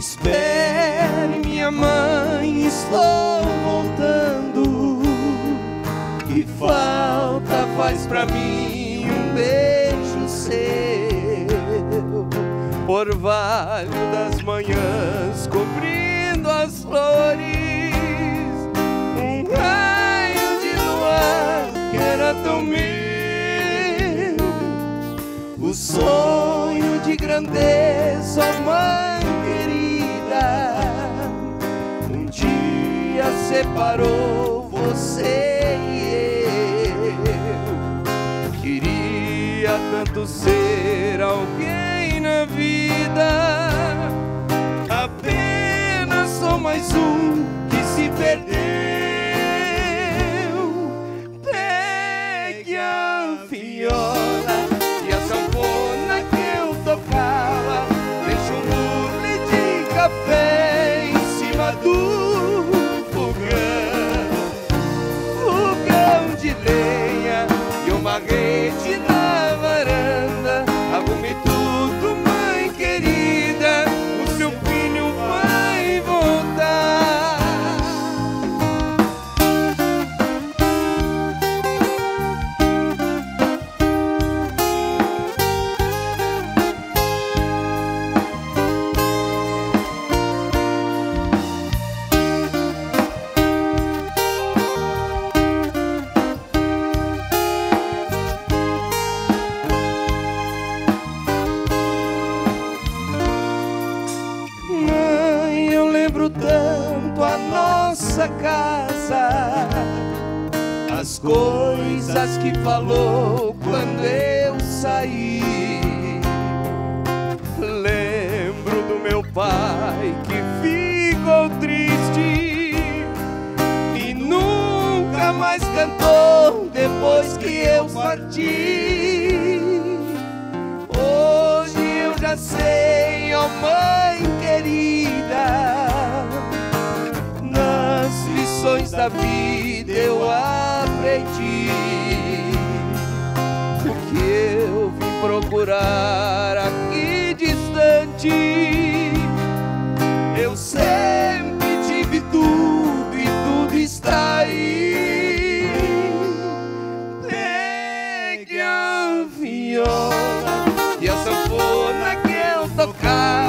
Espere, minha mãe, estou voltando. Que falta faz pra mim um beijo seu? Por vale das manhãs, cobrindo as flores, um raio de luar que era tão meu. O sonho de grandeza, mãe querida, um dia separou você e eu. Queria tanto ser alguém na vida, apenas sou mais um do fogão, fogão de lenha e uma rede tanto a nossa casa, as coisas que falou quando eu saí. Lembro do meu pai que ficou triste e nunca mais cantou depois que eu parti. esta vida eu aprendi o que eu vim procurar aqui distante. Eu sempre tive tudo e tudo está aí. Pegue a viola e a sanfona que eu tocar.